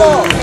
브라보